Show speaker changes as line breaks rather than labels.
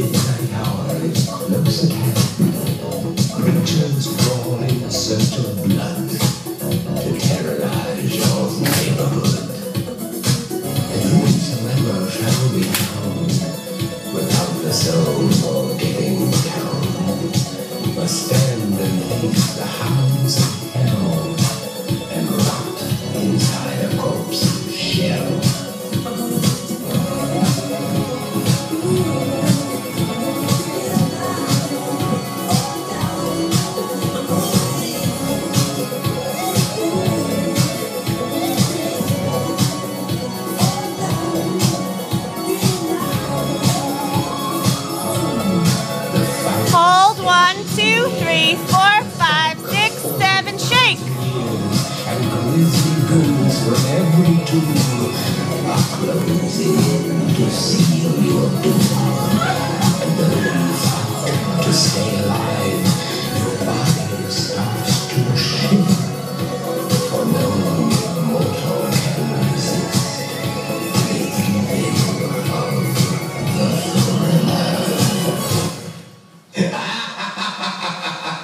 midnight hour is close at hand. Creatures crawl in search of blood to terrorize your neighborhood. And whosoever shall be found
two, three, four, five, six, seven, shake.
closing in to doom.